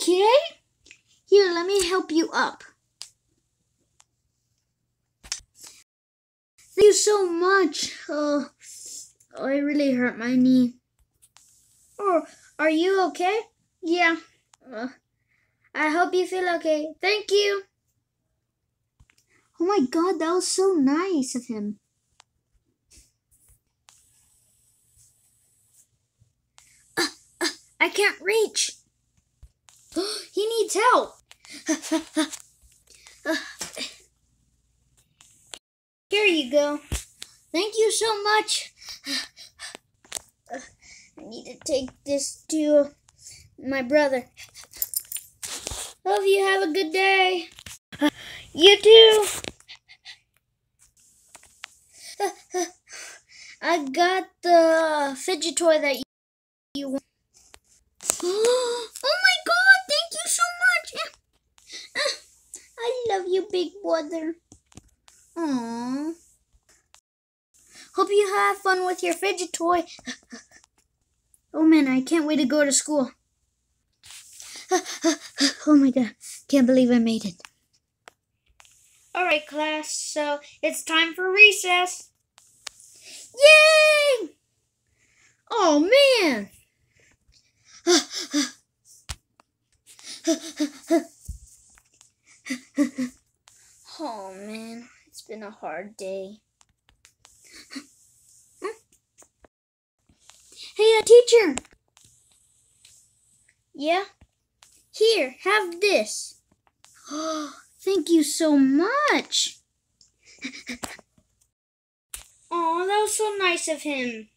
okay? Here, let me help you up. Thank you so much. Oh, oh it really hurt my knee. Oh, are you okay? Yeah. Uh, I hope you feel okay. Thank you. Oh my god, that was so nice of him. Uh, uh, I can't reach. Needs help. Here you go. Thank you so much. I need to take this to my brother. Hope you have a good day. You too. I got the fidget toy that you want. Oh my god, thank you so much. I love you, big brother. Aww. Hope you have fun with your fidget toy. Oh man, I can't wait to go to school. Oh my god, can't believe I made it. Alright, class, so it's time for recess. Yay! Oh man! Oh man, it's been a hard day. Hey, a teacher! Yeah? Here, have this. Oh, Thank you so much. Oh, that was so nice of him.